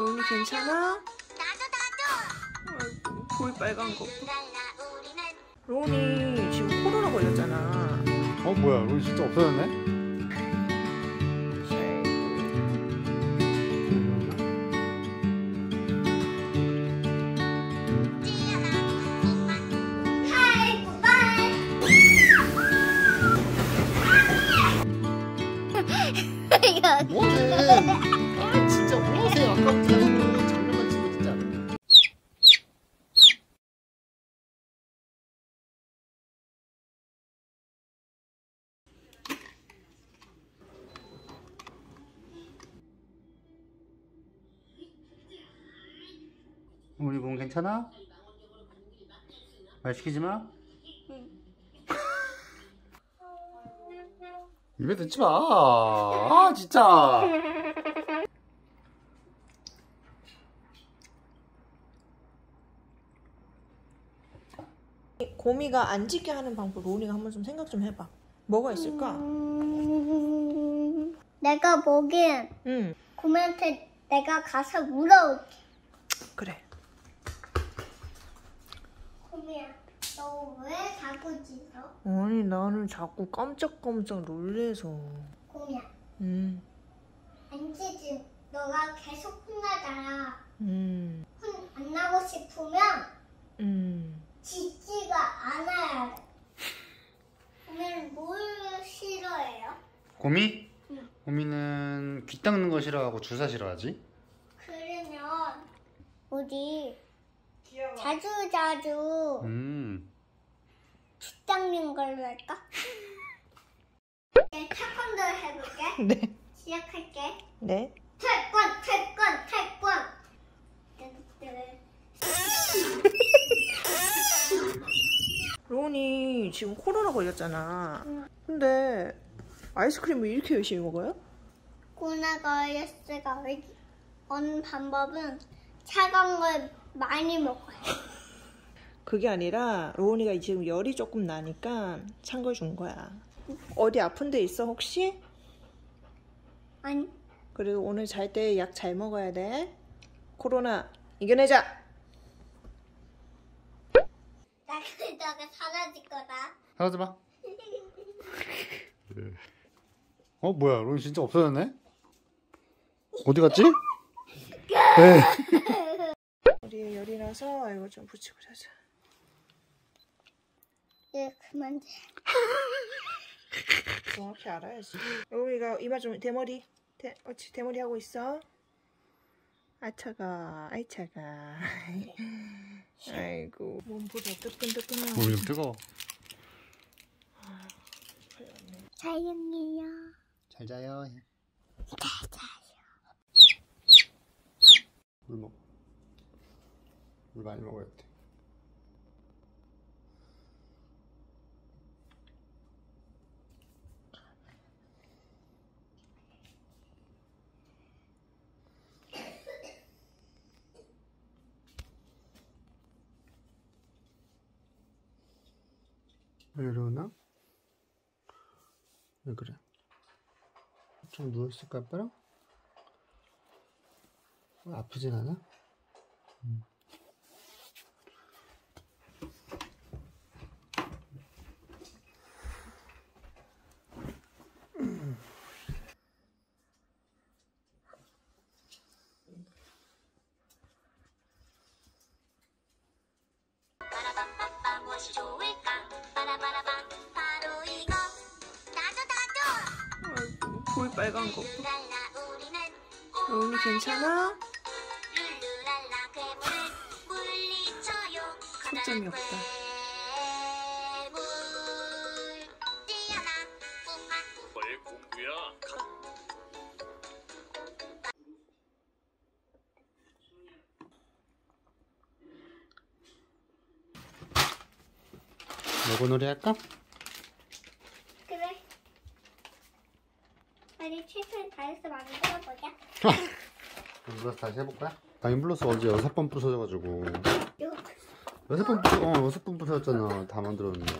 로운이 괜찮아? 아이고, 볼 빨간 거. 로운이 지금 코로나 걸렸잖아. 어 뭐야 로이 진짜 없어졌네? 우리 몸 괜찮아? 말 시키지 마. 입에 넣지 마. 아 진짜. 고미가 안 짖게 하는 방법 로운이가 한번 좀 생각 좀 해봐. 뭐가 있을까? 음, 내가 보기엔 응, 고미한테 내가 가서 물어올게. 그래. 고미야, 너 왜 자꾸 짖어? 아니 나는 자꾸 깜짝깜짝 놀래서. 고미야, 음, 안 짖음. 너가 계속 혼나잖아. 음, 혼안 나고 싶으면 음. 짖지가 않아야 돼. 고미는 뭘 싫어해요? 고미? 응. 고미는 귀 닦는 거 싫어하고 주사 싫어하지? 그러면 우리 자주 자주 음. 집 닦는 걸로 할까? 네, 태권도 해볼게. 네. 시작할게. 네. 태권, 태권, 태권. 로운이 지금 코로나 걸렸잖아. 응. 근데 아이스크림을 이렇게 열심히 먹어요? 코나바이러스가 온 방법은 차가운 걸 많이 먹어요. 그게 아니라 로운이가 지금 열이 조금 나니까 찬 걸 준 거야. 어디 아픈 데 있어 혹시? 아니, 그리고 오늘 잘 때 약 잘 먹어야 돼. 코로나 이겨내자. 나 그러다가 사라질 거다. 사라져 봐. 어 뭐야 로이 진짜 없어졌네? 어디 갔지? 네. 우리 열이 나서 이거 좀 붙이고 자자. 예, 그만 돼. 정확히 알아야지. 로운이가 이마 좀 대머리. 대, 어치 대머리 하고 있어. 아 차가, 아이 차가. 아이고 몸보다 뜨끈뜨끈하고. 몸이 좀 뜨거워. 사랑해요. 잘 자요. 물 먹. 물 많이 먹어야 돼. 왜 이러나? 왜 그래? 좀 아빠랑? 어, 아프진 않아? 음. 초점이 없다. 레고 놀이 할까? 그래. 빨리 최선을 다해서 만들어보자. 인블러스 다시 해볼까? 나 인블러스 어제 여섯 번 부서져가지고 요. 여섯 번 부서, 어 여섯 번 부서졌잖아 다 만들었는데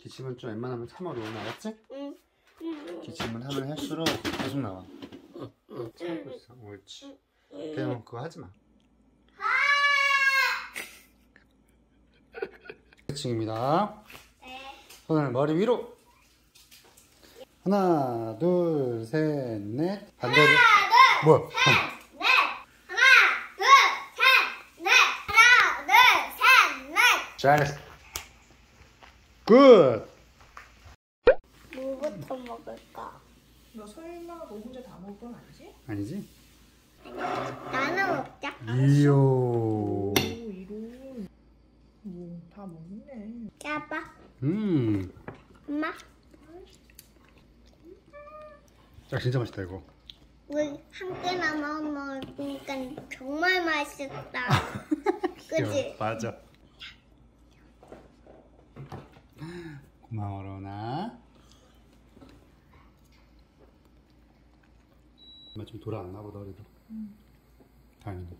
기침은 좀 웬만하면 참아로 알았지? 응. 응. 기침을 하면 할수록 계속 나와 참고 있어 옳지 그냥 그거 하지 마. 스트레칭입니다. 손을 머리 위로. 하나, 둘, 셋, 넷. 반대로. 뭐야? 어. 넷! 하나, 둘, 셋, 넷! 하나, 둘, 셋, 넷! 잘했어. good. 뭐부터 먹을까? 너 설마 너 혼자 다 먹을 건 아니지? 아니지? 나는 먹자. 이요. 이런 오 다 먹네 짜봐. 음. 엄마, 야, 진짜 맛있다 이거. 우리 한 개나 먹으니까 정말 맛있다. 그치? 맞아. 마워 로나. 엄마 좀 돌아왔나 보다 그래도. 다행이네.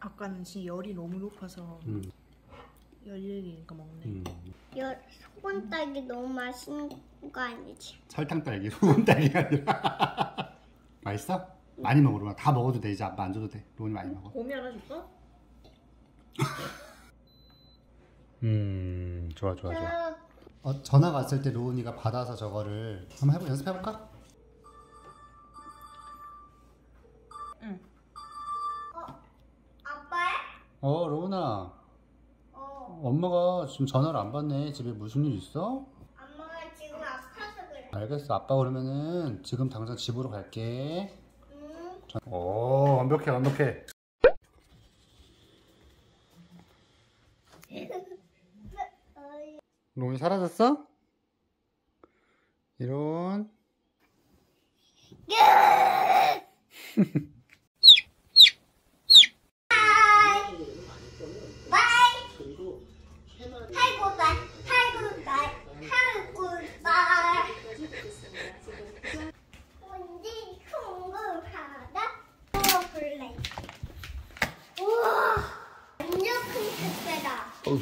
아까는 진짜 열이 너무 높아서 음. 열리니까 먹네 음. 여, 소금 딸기 너무 맛있는 거 아니지? 설탕 딸기, 소금 딸기가 아니라. 맛있어? 많이 로나. 다 먹어도 돼 이제 아빠 안 줘도 돼. 로니 많이 먹어. 곰이 하나 줄까? 음, 좋아 좋아 좋아. 저, 어, 전화가 왔을 때 로운이가 받아서 저거를 한번 해보 연습해볼까? 아빠야? 어 로운아 어, 엄마가 지금 전화를 안 받네 집에 무슨 일 있어? 엄마가 지금 아파서 그래. 알겠어 아빠 그러면은 지금 당장 집으로 갈게 응? 오 완벽해 완벽해 로운이 사라졌어? 이런. 어휴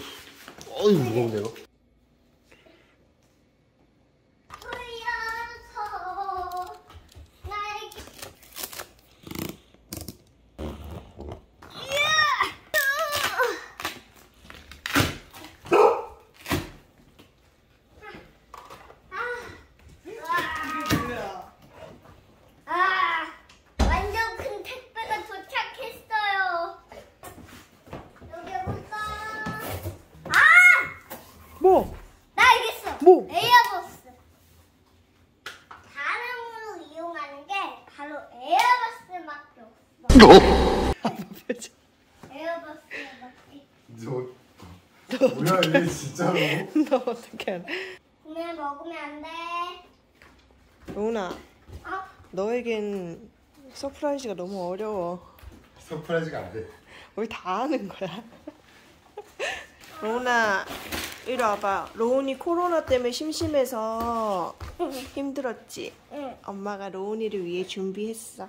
어휴 무거운데 이거 풀려서 날개. 아, 완전 큰 택배가 도착했어요. 여기 볼까? 아! 뭐? 나 알겠어. 뭐? 에어버스. 사람으로 이용하는 게 바로 에어버스밖에 없어. 에어버스밖에. 저 뭐야 이게 진짜로 너 어떻게 알아? 그냥 먹으면 안 돼. 로운아 어? 너에겐 surprise가 너무 어려워 surprise가 안 돼 우리 다 하는 거야 로운아 이리 와봐 로운이 코로나 때문에 심심해서 힘들었지? 응. 엄마가 로운이를 위해 준비했어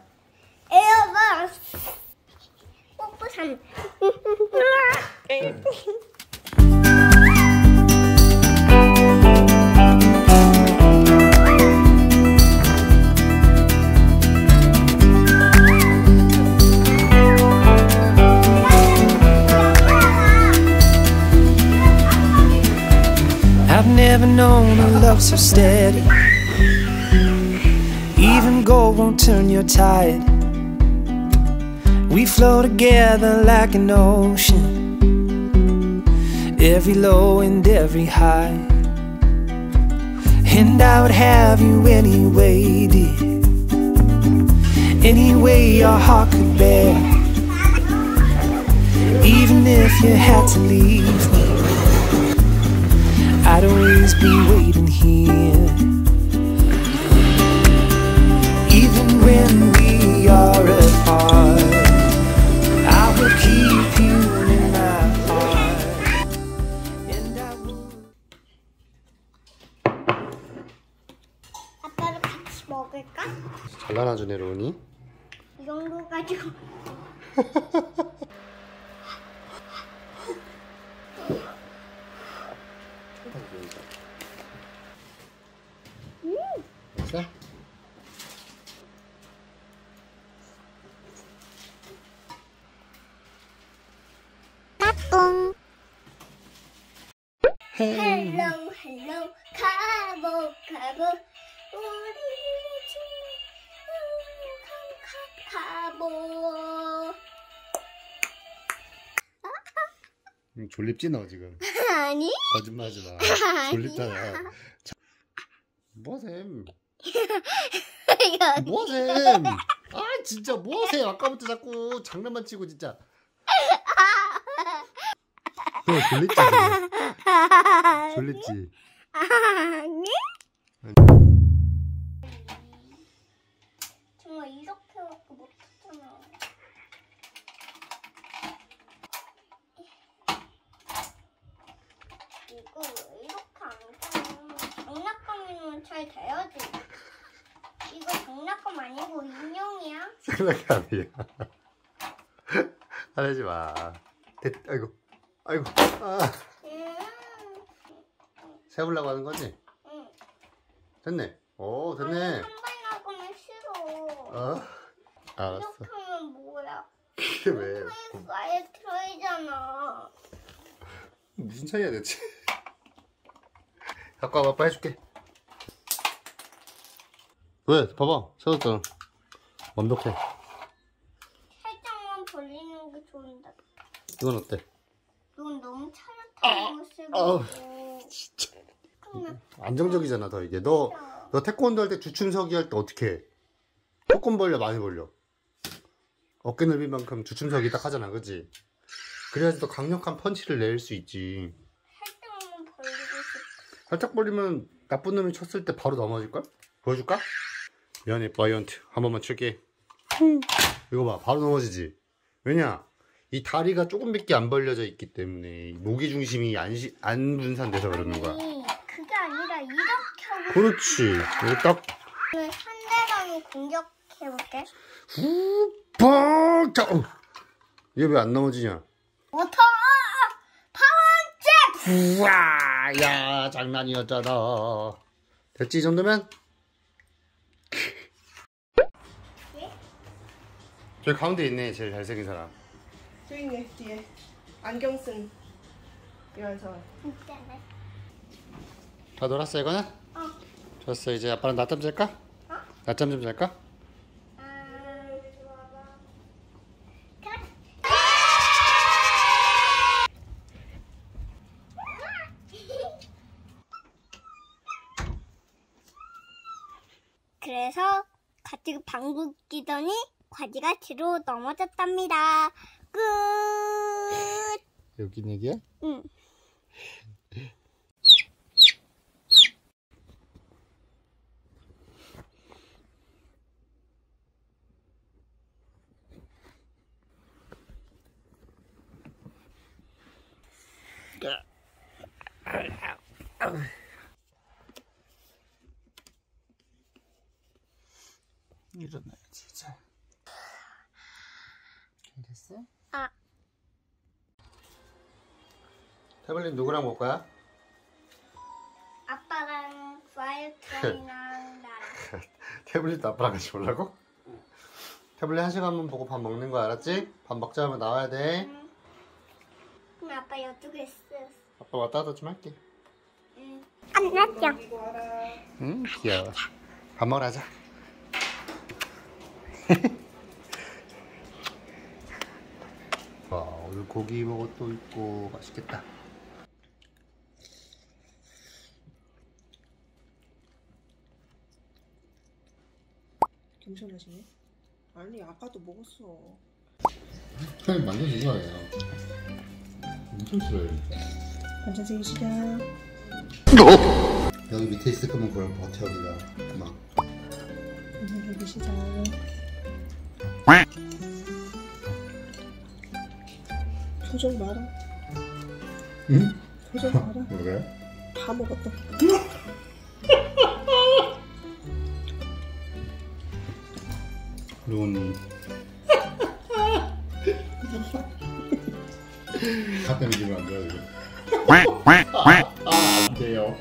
I've never known a love so steady. Even gold won't turn your tide. We flow together like an ocean. Every low and every high. And I would have you anyway, dear. Any way your heart could bear. Even if you had to leave me. I'd always be waiting here. Even when we are apart, 아빠랑 같이 먹을까? 잘 나눠주네 로운이 이 정도 가지고. 됐어? 뿡 헬로 헬로 가보 가보. 우리 집 가보. 응, 졸립지 너 지금? 아니. 거짓말하지 마. 졸립잖아 자, 뭐하셈? 뭐하셈? 아 진짜 뭐하셈 아까부터 자꾸 장난만 치고 진짜. 너 졸립지 지금 졸립지? 아니? 정말 이렇게 갖고 못했잖아 이거 왜 이렇게 안 돼? 장난감이면 잘 돼야지. 이거 장난감 아니고 인형이야? 장난감이야. 하지 마. 됐, 아이고. 아이고. 아. 음, 세우려고 하는 거지? 응. 됐네. 오 됐네. 한발 나가면 싫어. 어? 알았어. 이렇게 하면 뭐야? 이게 왜? 아예 트라이잖아. 무슨 차이야 대체? 갖고 와봐 아빠 해줄게. 왜? 봐봐. 세웠잖아. 완벽해. 살짝만 벌리는 게 좋은데. 이건 어때? 이건 너무 차렷한 모습이고 아우, 진짜 그러면 안정적이잖아 더 이게. 너 너 태권도 할 때 주춤서기 할 때 어떻게 해? 조금 벌려 많이 벌려. 어깨 넓이만큼 주춤서기 딱 하잖아 그지? 그래야지 더 강력한 펀치를 낼 수 있지. 살짝만 벌리고 싶어. 살짝 벌리면 나쁜 놈이 쳤을 때 바로 넘어질걸? 보여줄까? 미안해 바이언트. 한 번만 칠게. 이거 봐 바로 넘어지지. 왜냐? 이 다리가 조금밖에 안 벌려져 있기 때문에 무게 중심이 안, 시- 안 분산돼서 그러는 거야 이렇게 하고 그렇지. 이거 딱 오늘 상대방이 공격해볼게. 후펑 자, 어. 이게 왜안 넘어지냐? 워터 파운체 우와 야 장난이었잖아. 됐지 이 정도면? 저기 가운데 있네 제일 잘생긴 사람. 저기 있네 뒤에. 안경 쓴 이면서 진짜네 다 놀았어 이거는? 어. 좋았어 이제 아빠는 낮잠 잘까? 어? 낮잠 좀 잘까? 음, 그래. 그래서 같이 방구 끼더니 과지가 뒤로 넘어졌답니다. 끝. 여긴 얘기야? 응. 일어나야지 자 됐어? 아. 태블릿 누구랑 볼 거야? 아빠랑 파이트랑 나랑. 태블릿도 아빠랑 같이 보려고? 태블릿 한 시간만 보고 밥 먹는 거 알았지? 밥 먹자 하면 나와야 돼그럼 아빠 이쪽에 있어. 아빠 왔다 갔다 좀 할게. 이거 알아 응 귀여워 밥 먹으러 가자 와 오늘 고기 먹어 또 있고 맛있겠다. 괜찮으시네? 아니 아까도 먹었어. 형이 만져준 거예요. 엄청 싫어요 반찬 생기시다 여기 밑에 있을 거면 그걸 버텨 여기가. 막 반찬 생기시다 표정 봐라. 응? 표정 봐라. 뭐래? 다 먹었다. 로운이 가끔 이기면 안 돼요 지금 아 안 돼요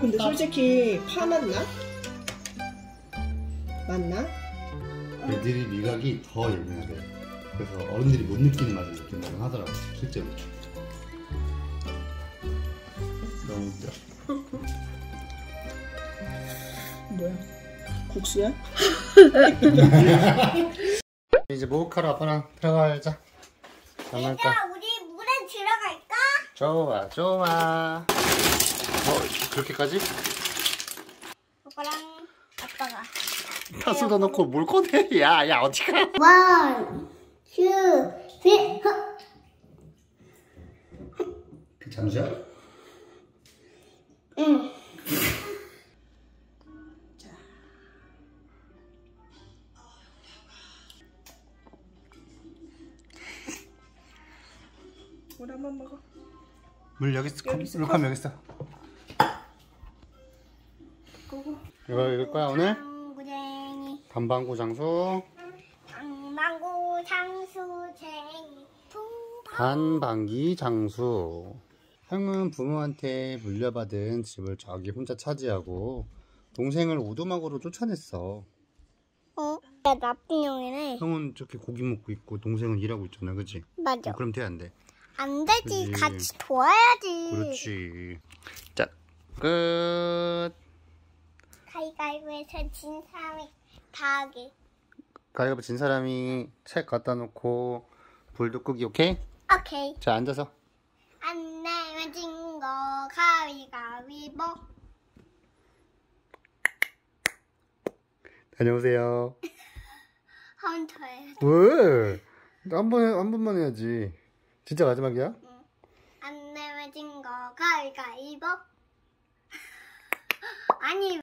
근데 솔직히 파 맞나? 맞나? 애들이 미각이 더 예민하대 그래서 어른들이 못 느끼는 맛을 느낀다고 하더라고 실제로 너무 웃겨 뭐야? 국수야? 이제 목욕하러 아빠랑 들어가자 장난감 얘들아 우리 물에 들어갈까? 좋아 좋아 뭐 그렇게까지? 오빠랑 아빠가 다 쏟아놓고 물 꺼내 야야 어디가 one, two, three, 헛. 그 잠시야? 응. 물 여기 있어 여기 있어, 물컵 여기 있어 그거. 이거 읽을 거야 오늘? 방구쟁이, 단방구 장수 방망구 장수 쟁이, 퉁방. 단방기 장수 형은 부모한테 물려받은 집을 자기 혼자 차지하고 동생을 오두막으로 쫓아냈어 어? 야 나쁜 형이네. 형은 저렇게 고기 먹고 있고 동생은 일하고 있잖아 그치? 맞아. 어, 그럼 돼 안 돼? 안 되지. 그지. 같이 도와야지. 그렇지 자 끝 가위가위에서 진 사람이 다 하게. 가위바위보 진 사람이 책 갖다 놓고 불도 끄기 오케이? 오케이. 자 앉아서 안 내면 진거 가위가위보. 다녀오세요 헌터해. 왜? 한 번, 한 번만 해야지. 진짜 마지막이야? 안 내면 진거 가위가위보. 아니